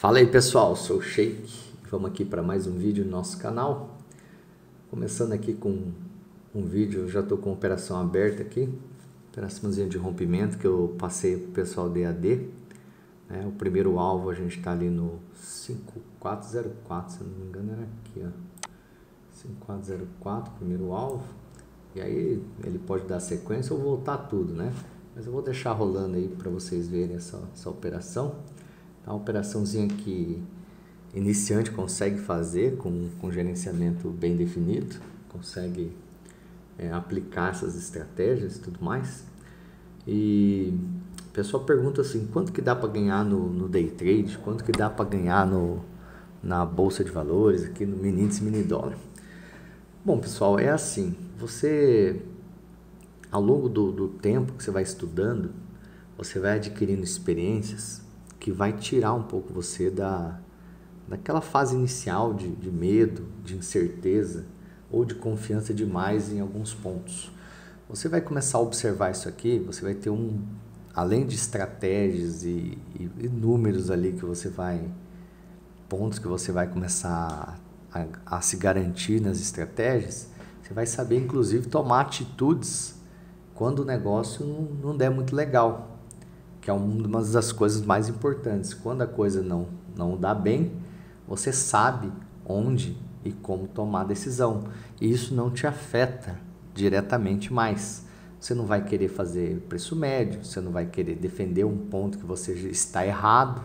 Fala aí pessoal, sou o Sheik. Vamos aqui para mais um vídeo no nosso canal. Começando aqui com um vídeo, já estou com operação aberta aqui. Operaçãozinha de rompimento que eu passei para o pessoal DAD. Né? O primeiro alvo a gente está ali no 5404, se não me engano era aqui, ó. 5404, primeiro alvo. E aí ele pode dar sequência ou voltar tudo, né? Mas eu vou deixar rolando aí para vocês verem essa, essa operação. É uma operaçãozinha que iniciante consegue fazer com, com gerenciamento bem definido, consegue é, aplicar essas estratégias e tudo mais. E o pessoal pergunta assim, quanto que dá para ganhar no, no, day trade, quanto que dá para ganhar no, na bolsa de valores, aqui no mini índice mini dólar. Bom, pessoal, é assim, você ao longo do, do tempo que você vai estudando, você vai adquirindo experiências que vai tirar um pouco você da, daquela fase inicial de, de medo, de incerteza ou de confiança demais em alguns pontos. Você vai começar a observar isso aqui, você vai ter um, além de estratégias e, e, e números ali que você vai, pontos que você vai começar a, a se garantir nas estratégias, você vai saber inclusive tomar atitudes quando o negócio não, não der muito legal que é uma das coisas mais importantes. Quando a coisa não, não dá bem, você sabe onde e como tomar decisão. E isso não te afeta diretamente mais. Você não vai querer fazer preço médio, você não vai querer defender um ponto que você está errado.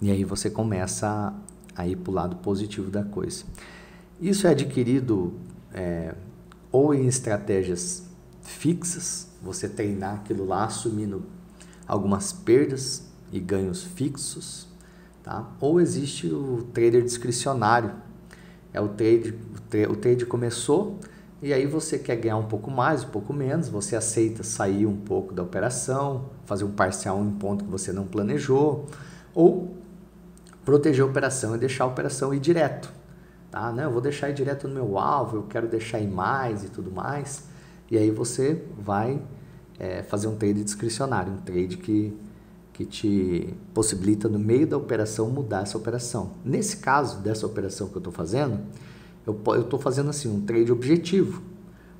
E aí você começa a, ir para o lado positivo da coisa. Isso é adquirido é, ou em estratégias fixas, você treinar aquilo lá assumindo algumas perdas e ganhos fixos, tá? Ou existe o trader discricionário. É o trade, o trade começou e aí você quer ganhar um pouco mais, um pouco menos, você aceita sair um pouco da operação, fazer um parcial em ponto que você não planejou, ou proteger a operação e deixar a operação ir direto. Tá? Não, eu vou deixar ir direto no meu alvo, eu quero deixar ir mais e tudo mais. E aí você vai é, fazer um trade discricionário, um trade que, que te possibilita, no meio da operação, mudar essa operação. Nesse caso, dessa operação que eu estou fazendo, eu estou fazendo assim um trade objetivo,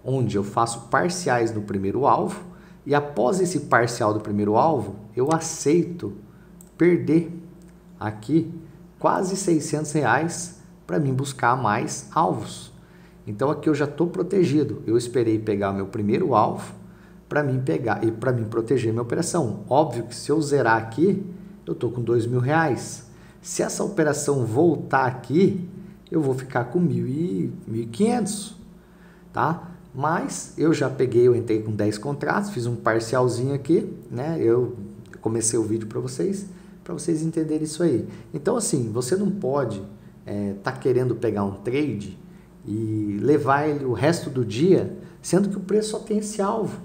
onde eu faço parciais no primeiro alvo e após esse parcial do primeiro alvo, eu aceito perder aqui quase 600 reais para mim buscar mais alvos. Então aqui eu já estou protegido. Eu esperei pegar meu primeiro alvo, para mim pegar e para mim proteger minha operação. Óbvio que se eu zerar aqui, eu estou com dois mil reais. Se essa operação voltar aqui, eu vou ficar com mil e mil quinhentos, tá? Mas eu já peguei, eu entrei com 10 contratos, fiz um parcialzinho aqui, né? Eu comecei o vídeo para vocês, para vocês entenderem isso aí. Então assim, você não pode é, tá querendo pegar um trade e levar ele o resto do dia, sendo que o preço só tem esse alvo.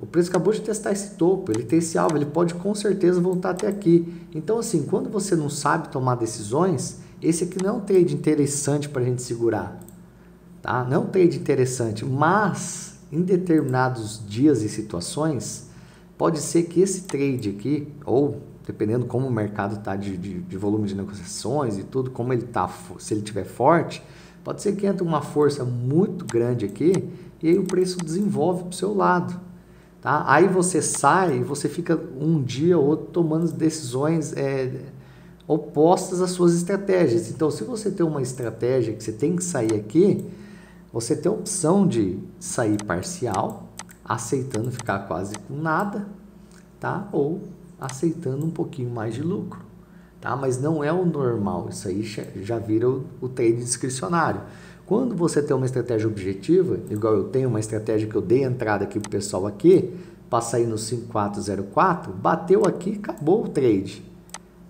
O preço acabou de testar esse topo, ele tem esse alvo, ele pode com certeza voltar até aqui. Então, assim, quando você não sabe tomar decisões, esse aqui não é um trade interessante para a gente segurar. Tá? Não é um trade interessante, mas em determinados dias e situações, pode ser que esse trade aqui, ou dependendo como o mercado está de, de, de, volume de negociações e tudo, como ele está, se ele estiver forte, pode ser que entre uma força muito grande aqui e aí o preço desenvolve para o seu lado. Tá? Aí você sai e você fica um dia ou outro tomando decisões é, opostas às suas estratégias. Então, se você tem uma estratégia que você tem que sair aqui, você tem a opção de sair parcial, aceitando ficar quase com nada, tá? Ou aceitando um pouquinho mais de lucro, tá? Mas não é o normal, isso aí já vira o, o trade discricionário. Quando você tem uma estratégia objetiva, igual eu tenho uma estratégia que eu dei entrada aqui para o pessoal aqui, para sair no 5404, bateu aqui, acabou o trade.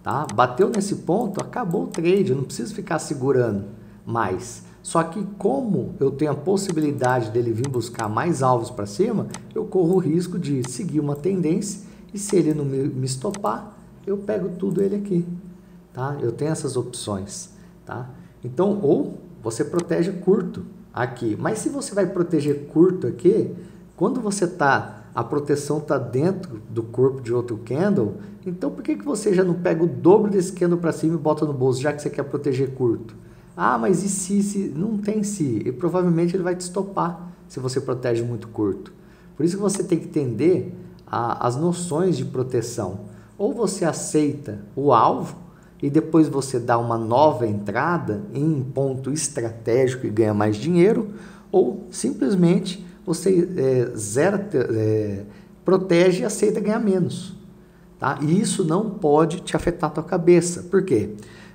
Tá? Bateu nesse ponto, acabou o trade, eu não preciso ficar segurando mais. Só que como eu tenho a possibilidade dele vir buscar mais alvos para cima, eu corro o risco de seguir uma tendência e se ele não me, me estopar, eu pego tudo ele aqui. Tá? Eu tenho essas opções. Tá? Então, ou você protege curto aqui. Mas se você vai proteger curto aqui, quando você está a proteção está dentro do corpo de outro candle, então por que, que você já não pega o dobro desse candle para cima e bota no bolso, já que você quer proteger curto? Ah, mas e se, se não tem se? E provavelmente ele vai te estopar se você protege muito curto. Por isso que você tem que entender a, as noções de proteção. Ou você aceita o alvo e depois você dá uma nova entrada em um ponto estratégico e ganha mais dinheiro, ou simplesmente você é, zera, é, protege e aceita ganhar menos. Tá? E isso não pode te afetar a tua cabeça. Por quê?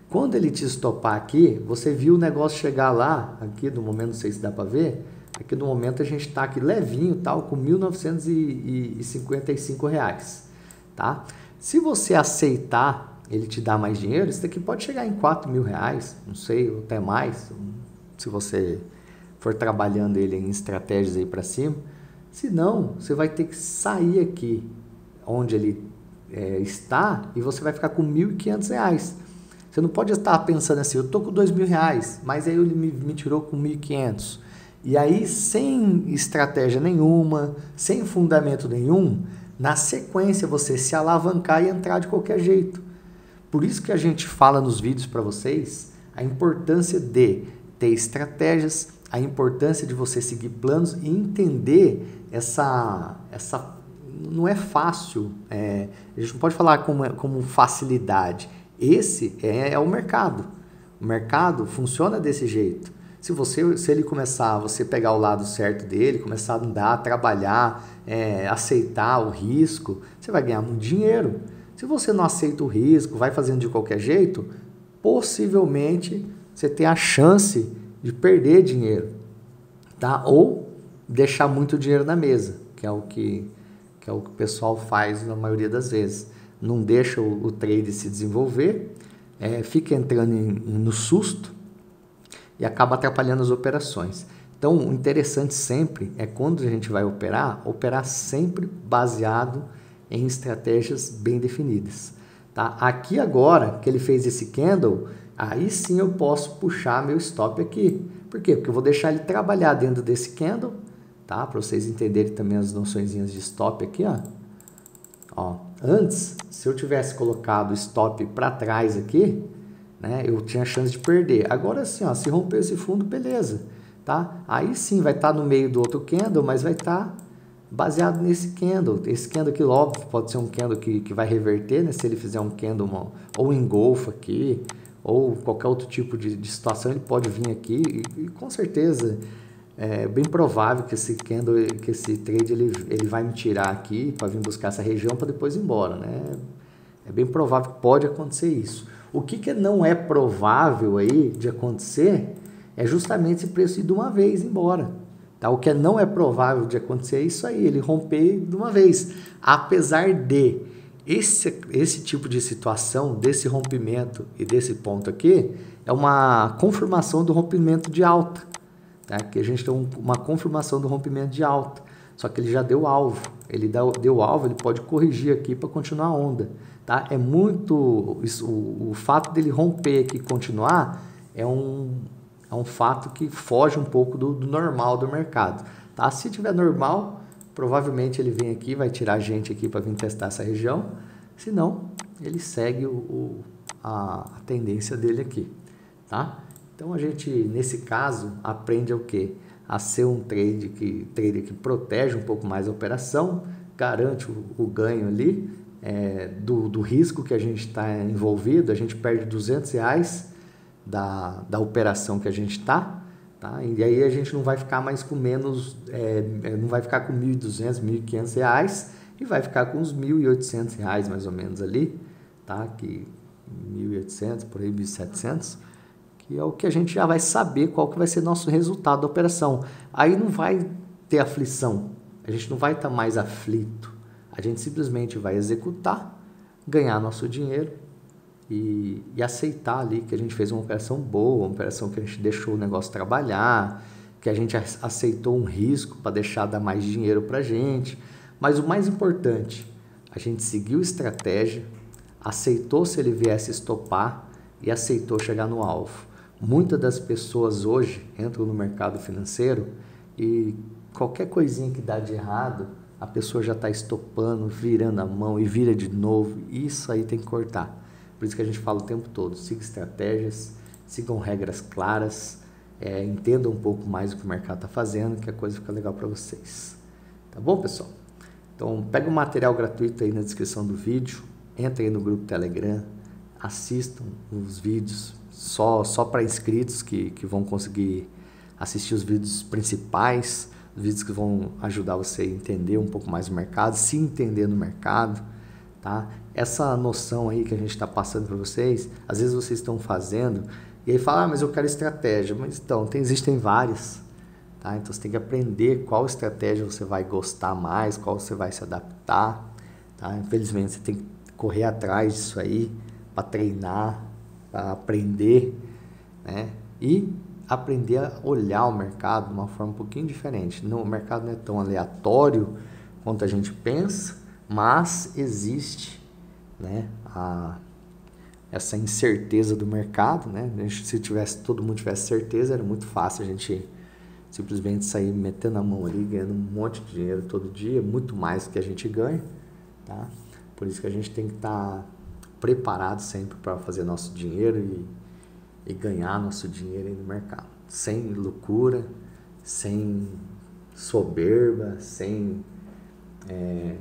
Quando ele te estopar aqui, você viu o negócio chegar lá, aqui no momento, não sei se dá para ver, aqui no momento a gente está aqui levinho, tal, com 1.955 reais, tá? Se você aceitar ele te dar mais dinheiro, isso daqui pode chegar em 4 mil reais, não sei, ou até mais, se você for trabalhando ele em estratégias aí para cima. Se não, você vai ter que sair aqui onde ele é, está e você vai ficar com R$ 1.500. Você não pode estar pensando assim, eu estou com R$ mil reais, mas aí ele me, me tirou com R$ 1.500. E aí, sem estratégia nenhuma, sem fundamento nenhum, na sequência você se alavancar e entrar de qualquer jeito. Por isso que a gente fala nos vídeos para vocês a importância de ter estratégias, a importância de você seguir planos e entender essa. essa não é fácil, é, a gente não pode falar como, como facilidade. Esse é, é o mercado. O mercado funciona desse jeito. Se você, se ele começar, você pegar o lado certo dele, começar a andar, trabalhar, é, aceitar o risco, você vai ganhar muito dinheiro. Se você não aceita o risco, vai fazendo de qualquer jeito, possivelmente você tem a chance de perder dinheiro, tá? Ou deixar muito dinheiro na mesa, que é o que, que é o que o pessoal faz na maioria das vezes. Não deixa o, o trade se desenvolver, é, fica entrando em, no susto e acaba atrapalhando as operações. Então, o interessante sempre é quando a gente vai operar, operar sempre baseado em estratégias bem definidas. Tá? Aqui agora que ele fez esse candle, aí sim eu posso puxar meu stop aqui. Por quê? Porque eu vou deixar ele trabalhar dentro desse candle, tá? Para vocês entenderem também as noções de stop aqui, ó. ó. Antes, se eu tivesse colocado stop para trás aqui, né, eu tinha chance de perder. Agora sim, ó, se romper esse fundo, beleza, tá? Aí sim vai estar tá no meio do outro candle, mas vai estar tá baseado nesse candle. Esse candle aqui, óbvio, pode ser um candle que, que vai reverter, né? Se ele fizer um candle uma, ou engolfa aqui, ou qualquer outro tipo de, de situação, ele pode vir aqui e, e, com certeza é bem provável que esse candle, que esse trade ele, ele vai me tirar aqui para vir buscar essa região para depois ir embora, né? É bem provável que pode acontecer isso. O que, que não é provável aí de acontecer é justamente esse preço ir de uma vez embora. Tá? O que não é provável de acontecer é isso aí, ele romper de uma vez. Apesar de esse, esse tipo de situação, desse rompimento e desse ponto aqui, é uma confirmação do rompimento de alta. Tá? Que a gente tem um, uma confirmação do rompimento de alta. Só que ele já deu alvo. Ele deu, deu alvo, ele pode corrigir aqui para continuar a onda. Tá? É muito. Isso, o, o fato dele romper aqui e continuar é um, é um fato que foge um pouco do, do normal do mercado. Tá? Se tiver normal, provavelmente ele vem aqui, vai tirar gente aqui para vir testar essa região. Se não, ele segue o, o a, a, tendência dele aqui. Tá? Então a gente, nesse caso, aprende o quê? A ser um trade que, trader que protege um pouco mais a operação, garante o, o ganho ali é, do, do risco que a gente está envolvido. A gente perde 200 reais da, da operação que a gente está, tá? E aí a gente não vai ficar mais com menos, é, é não vai ficar com 1.200, 1.500 reais e vai ficar com uns 1.800 reais mais ou menos ali, tá? Que 1.800, por aí 1.700, que é o que a gente já vai saber qual que vai ser nosso resultado da operação. Aí não vai ter aflição, a gente não vai estar tá mais aflito, a gente simplesmente vai executar, ganhar nosso dinheiro e, e, aceitar ali que a gente fez uma operação boa, uma operação que a gente deixou o negócio trabalhar, que a gente aceitou um risco para deixar dar mais dinheiro para a gente. Mas o mais importante, a gente seguiu estratégia, aceitou se ele viesse estopar e aceitou chegar no alvo. Muitas das pessoas hoje entram no mercado financeiro e qualquer coisinha que dá de errado, a pessoa já está estopando, virando a mão e vira de novo. Isso aí tem que cortar. Por isso que a gente fala o tempo todo: siga estratégias, sigam regras claras, é, entendam um pouco mais o que o mercado está fazendo, que a coisa fica legal para vocês. Tá bom, pessoal? Então, pega o material gratuito aí na descrição do vídeo, entra aí no grupo Telegram, assistam os vídeos só, só para inscritos que, que vão conseguir assistir os vídeos principais, vídeos que vão ajudar você a entender um pouco mais o mercado, se entender no mercado, tá? Essa noção aí que a gente está passando para vocês, às vezes vocês estão fazendo e aí fala, ah, mas eu quero estratégia. Mas então, tem, existem várias, tá? Então você tem que aprender qual estratégia você vai gostar mais, qual você vai se adaptar, tá? Infelizmente você tem que correr atrás disso aí para treinar, para aprender, né? E aprender a olhar o mercado de uma forma um pouquinho diferente. O mercado não é tão aleatório quanto a gente pensa, mas existe né, a, essa incerteza do mercado. Né? Se tivesse, todo mundo tivesse certeza, era muito fácil a gente simplesmente sair metendo a mão ali, ganhando um monte de dinheiro todo dia, muito mais do que a gente ganha. Tá? Por isso que a gente tem que estar tá preparado sempre para fazer nosso dinheiro e e ganhar nosso dinheiro no mercado. Sem loucura, sem soberba, sem é,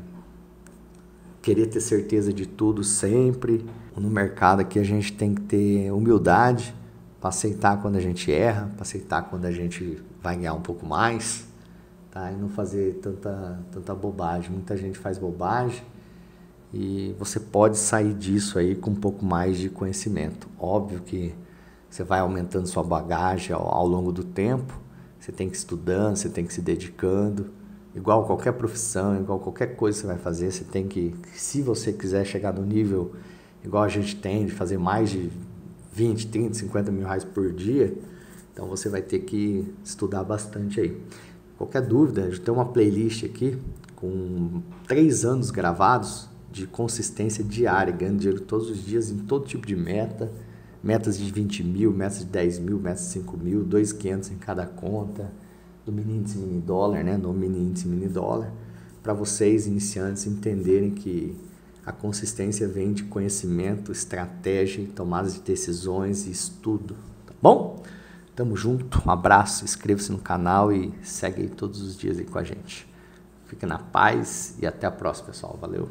querer ter certeza de tudo sempre. No mercado aqui a gente tem que ter humildade para aceitar quando a gente erra, para aceitar quando a gente vai ganhar um pouco mais, tá? E não fazer tanta, tanta bobagem. Muita gente faz bobagem e você pode sair disso aí com um pouco mais de conhecimento. Óbvio que você vai aumentando sua bagagem ao, ao longo do tempo. Você tem que ir estudando, você tem que ir se dedicando. Igual qualquer profissão, igual qualquer coisa que você vai fazer, você tem que, se você quiser chegar no nível igual a gente tem, de fazer mais de 20, 30, 50 mil reais por dia, então você vai ter que estudar bastante aí. Qualquer dúvida, eu tenho uma playlist aqui com três anos gravados de consistência diária, ganhando dinheiro todos os dias em todo tipo de meta metas de 20 mil, metas de 10 mil, metas de 5 mil, 2,500 em cada conta, do mini índice mini dólar, né? No mini índice mini dólar, para vocês iniciantes entenderem que a consistência vem de conhecimento, estratégia, tomadas de decisões e estudo, tá bom? Tamo junto, um abraço, inscreva-se no canal e segue aí todos os dias aí com a gente. Fique na paz e até a próxima, pessoal. Valeu!